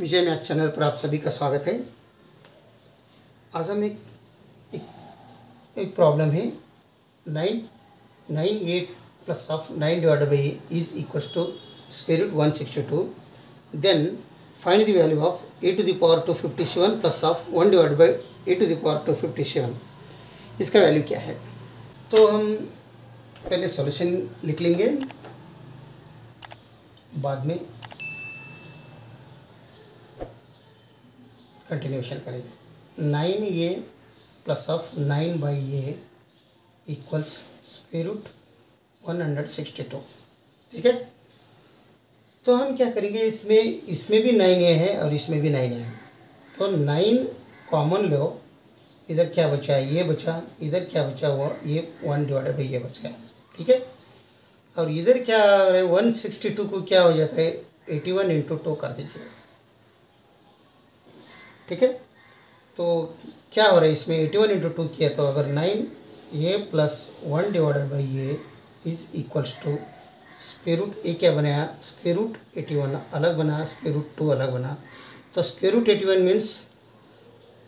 विजय math channel पर आप सभी का स्वागत है। आज हम एक एक, एक प्रॉब्लम है। Nine nine eight plus of nine divide by is equals to square root one sixty two then find the value of a to the power two fifty seven plus of one divide by a to the power two fifty seven इसका value क्या है? तो हम पहले solution लिख लेंगे। बाद में कंटिन्यूशन करेंगे। Nine a plus of nine by a equals square root one hundred sixty two ठीक है? तो हम क्या करेंगे? इसमें इसमें भी नाइन ए है और इसमें भी नाइन ए है। तो नाइन कॉमन लो, इधर क्या बचा? है ये बचा, इधर क्या बचा हुआ? ये वन डिवाइडेड बाई ये बच गया ठीक है? और इधर क्या वन सिक्सटी टू को क्या हो जाता है? एटी वन इंटू टू कर दीजिए। ठीक है? तो क्या हो रहा है, इसमें एटी वन इंटू टू किया तो अगर nine a plus one divided by a is equals to square root a क्या बनाया स्क्वेयर रूट एटी वन अलग बना स्क्वेयर रूट टू अलग बना। तो square root eighty one means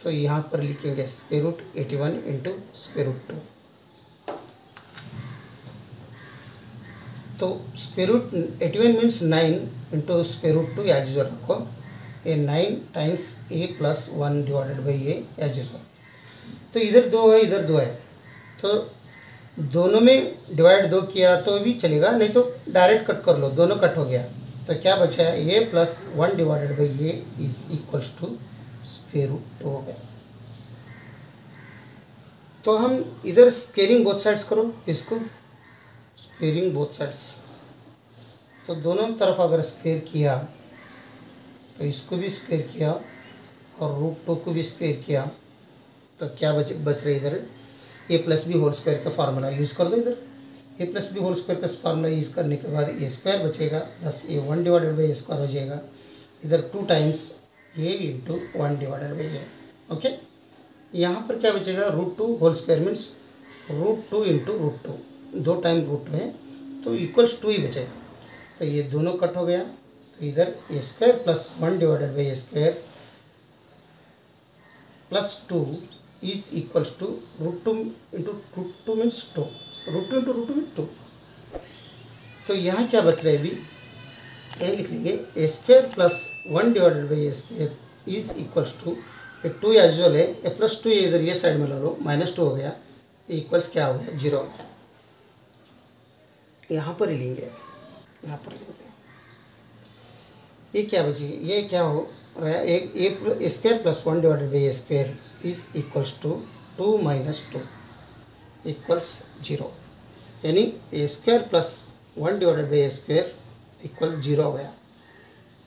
तो यहाँ पर लिखेंगे square root eighty one into square root two तो square root eighty one means nine into square root two usual रखो। ये nine times a plus one divided by a as usual तो इधर दो है, इधर दो है। तो दोनों में डिवाइड दो किया तो भी चलेगा, नहीं तो डायरेक्ट कट कर लो, दोनों कट हो गया। तो क्या बचा है? A plus one divided by a is equals to square root हो गया। तो हम इधर स्केयरिंग बोथ साइड्स करो, इसको स्क्वेयरिंग बोथ साइड्स तो दोनों तरफ़ अगर स्क्वेयर किया तो इसको भी स्क्वेयर किया और रूट टू को भी स्क्वेयर किया। तो क्या बच बच रहा इधर? A plus b whole square का फार्मूला यूज़ कर दो इधर। A plus b whole square का फार्मूला यूज़ करने के बाद ए स्क्वायर बचेगा plus a one divided by a square हो जाएगा। इधर two times a into one divided by a okay यहाँ पर क्या बचेगा? Root two whole square means root two into root two दो टाइम रूट टू है तो इक्वल्स टू ही बचेगा। तो ये दोनों कट हो गया। इधर a square plus one divided by a square plus two is equals to root two into root two means two root two into root two mean two तो यहाँ क्या बच रहा है अभी? ये लिख लेंगे a square plus one divided by a square is equals to ये टू एजुअल है ए प्लस टू इधर ये साइड में ला लो माइनस टू हो गया इक्वल्स क्या हो गया? ज़ीरो हो गया। यहाँ पर ही लेंगे। यहाँ पर लेंगे। ये क्या बचेगी ये क्या हो रहा है? एक a square plus one divided by a square is equals to two minus two equals zero यानी a square plus one divided by a square equal zero हो गया।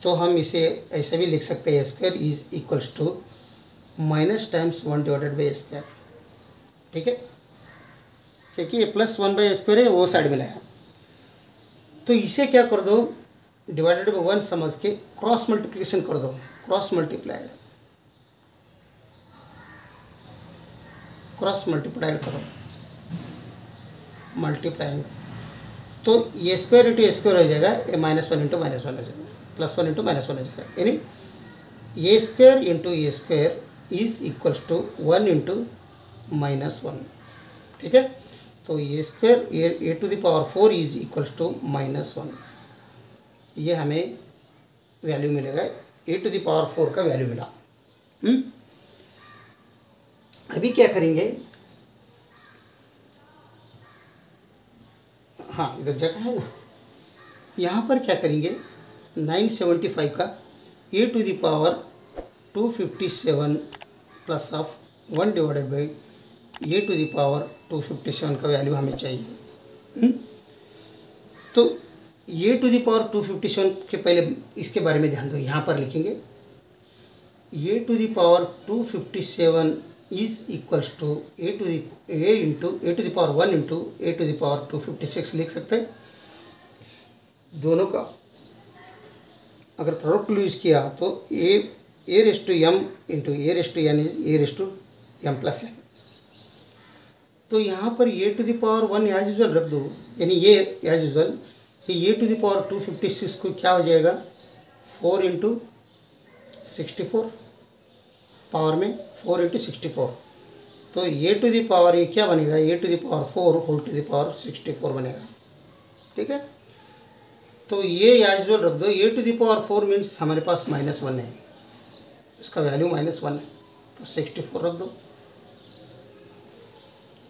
तो हम इसे ऐसे भी लिख सकते हैं square is equals to minus times one divided by square ठीक है? क्योंकि ये प्लस वन बाई स्क्वायर है, वो साइड में लाया। तो इसे क्या कर दो? डिवाइडेड बाई वन समझ के क्रॉस मल्टीप्लिकेशन कर दो क्रॉस मल्टीप्लाई क्रॉस मल्टीप्लाई करो मल्टीप्लाइंग तो ये स्क्वायर इंटू ए स्क्वायर हो जाएगा, ये minus one into minus one हो जाएगा plus one into minus one हो जाएगा. यानी a square into a square is equals to one into minus one ठीक है? तो a square a to the power four is equals to minus one ये हमें वैल्यू मिलेगा a to the power four का वैल्यू मिला। हुँ? अभी क्या करेंगे? हाँ इधर जगह है ना? यहाँ पर क्या करेंगे? नाइन सेवेंटी फाइव का a to the power two fifty seven plus of one divided by a to the power two fifty seven का वैल्यू हमें चाहिए। हुँ? तो a to the power two fifty seven के पहले इसके बारे में ध्यान दो, यहाँ पर लिखेंगे। A to the power two fifty seven is equals to a to the, a into, a to the power one into, a to the power two fifty six लिख सकते हैं। दोनों का अगर प्रोडक्ट यूज़ किया तो a a raise to m into a raise to n is a raise to m plus n तो यहाँ पर a to the power one as usual रख दो, यानी ये एज यूजल ये a to the power two fifty six को क्या हो जाएगा? Four into sixty four power में फोर इंटू सिक्सटी फोर तो ए टू दी पावर ये क्या बनेगा? A to the power four whole to the power sixty four बनेगा। ठीक है? तो ये यूजल रख दो। A to the power four means हमारे पास माइनस वन है। इसका वैल्यू माइनस वन है। तो सिक्सटी फोर रख दो।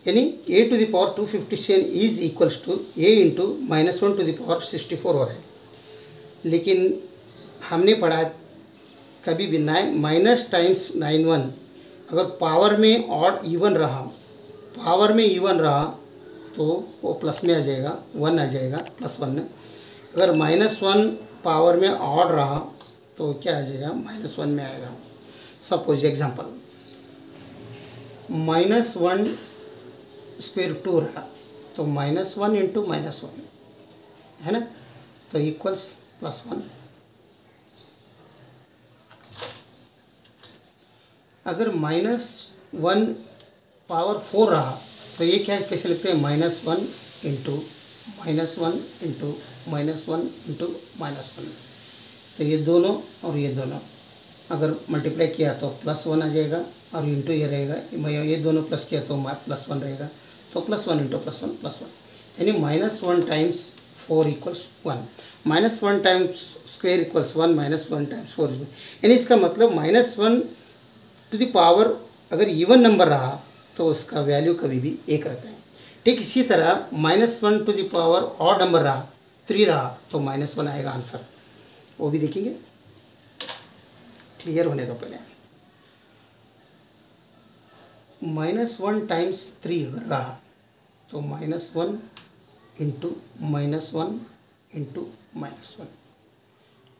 यानी a to the power two fifty seven is equals to a into minus one to the power sixty four हो रहा है लेकिन हमने पढ़ा कभी भी nine minus times nine one अगर पावर में ऑड इवन रहा पावर में इवन रहा तो वो प्लस में आ जाएगा वन आ जाएगा प्लस वन अगर माइनस वन पावर में ऑड रहा तो क्या आ जाएगा माइनस वन में आएगा। Suppose example minus one square two रहा तो minus one into minus one है ना? तो इक्वल्स प्लस वन अगर माइनस वन पावर फोर रहा तो ये क्या कैसे लिखते हैं? Minus one into minus one into minus one into minus one तो ये दोनों और ये दोनों, अगर मल्टीप्लाई किया तो प्लस वन आ जाएगा। और इंटू ये रहेगा ये दोनों प्लस किया तो प्लस वन रहेगा। तो plus one into plus one plus one यानी minus one times four equals one minus one times square equals one minus one times four यानी इसका मतलब minus one to the power अगर even number रहा तो उसका वैल्यू कभी भी एक रहता है। ठीक इसी तरह minus one to the power और नंबर रहा थ्री रहा तो माइनस वन आएगा आंसर वो भी देखेंगे। क्लियर होने दो पहले। माइनस वन टाइम्स थ्री अगर रहा तो minus one into minus one into minus one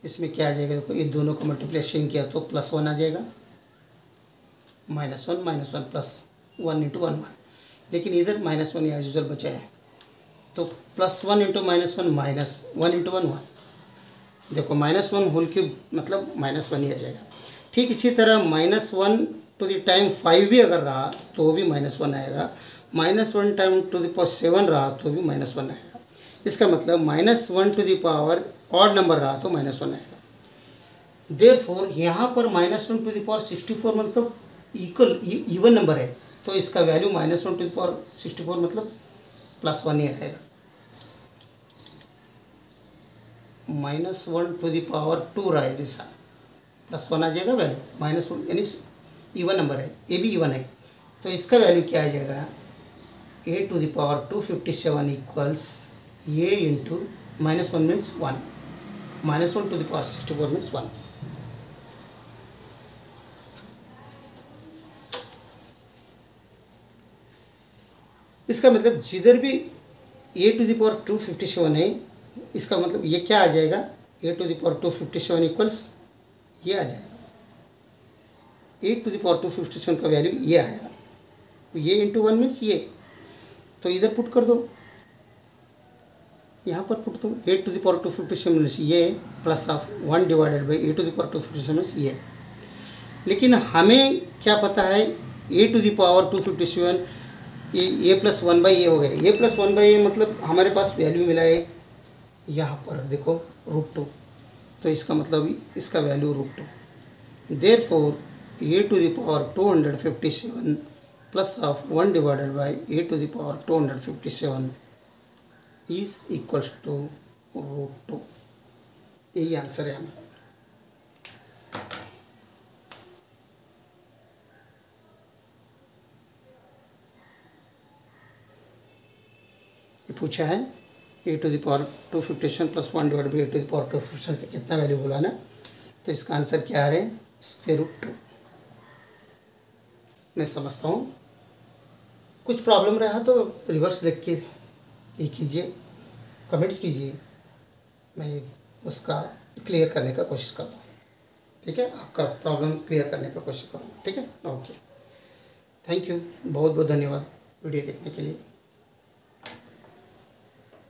इसमें क्या आ जाएगा? देखो, ये दोनों को मल्टीप्लेशन किया तो प्लस वन आ जाएगा। Minus one minus one plus one into one one लेकिन इधर माइनस वन एज यूजल बचा है। तो plus one into minus one minus one into one one देखो माइनस वन होल क्यूब मतलब माइनस वन ही आ जाएगा। ठीक इसी तरह minus one to the time five भी अगर रहा तो भी माइनस वन आएगा। Minus one time to the power seven रहा तो भी माइनस वन आएगा। इसका मतलब minus one to the power और नंबर रहा तो माइनस वन आएगा। देर फोर यहाँ पर minus one to the power sixty four मतलब इक्वल इवन नंबर है। तो इसका value minus one to the power sixty four मतलब प्लस वन ही आएगा minus one to the power two रहा है जैसा। प्लस वन आ जाएगा वैल्यू माइनस वन यानी इवन नंबर है ये भी इवन है। तो इसका वैल्यू क्या आ जाएगा? A to the power two fifty seven equals a into minus one means one minus one to the power sixty four means one इसका मतलब जिधर भी a to the power two fifty seven है, इसका मतलब ये क्या आ जाएगा? A to the power two fifty seven equals ये आ जाएगा। At to the power two fifty seven का वैल्यू ये आएगा ये इंटू वन मीन्स ये। तो इधर पुट कर दो। यहाँ पर पुट दो। At to the power two fifty seven means ये plus of one divided by a to the power two fifty seven means ये। लेकिन हमें क्या पता है a to the power two fifty seven a plus one by a हो गया। A plus one by a मतलब हमारे पास वैल्यू मिला है। यहाँ पर देखो रूट टू तो इसका मतलब इसका value root two therefore a to the power 257 plus of 1 divided by a to the power 257 is equals to root 2 यही आंसर है पूछा है a to the power two fifty seven plus one divide by a to the power two fifty seven का कितना value बोला ना? तो इसका आंसर क्या आ रहा है? स्क्वेयर रूट टू मैं समझता हूँ। कुछ प्रॉब्लम रहा तो रिवर्स देख के ये कीजिए। कमेंट्स कीजिए। मैं उसका क्लियर करने का कोशिश करता हूँ। ठीक है? आपका प्रॉब्लम क्लियर करने का कोशिश करूँ। ठीक है? ओके थैंक यू बहुत बहुत धन्यवाद वीडियो देखने के लिए।